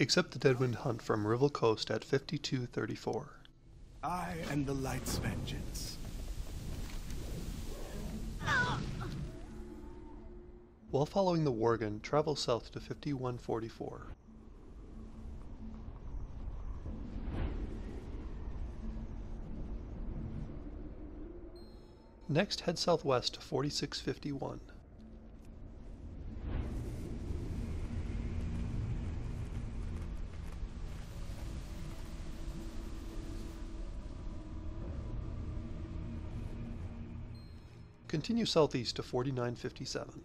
Accept the Deadwind Hunt from Revil Kost at 5234. I am the light's vengeance. While following the Worgen, travel south to 5144. Next, head southwest to 4651. Continue southeast to 4957.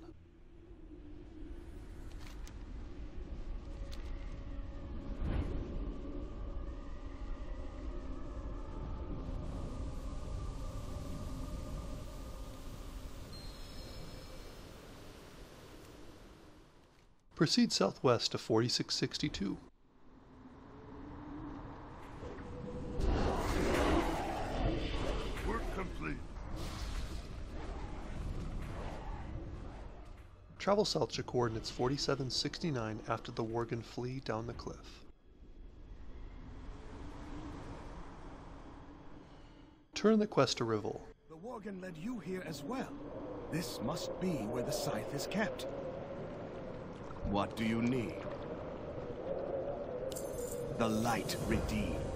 Proceed southwest to 4662. Travel south to coordinates 4769 after the Worgen flee down the cliff. Turn the quest to Revil. The Worgen led you here as well. This must be where the scythe is kept. What do you need? The light redeems.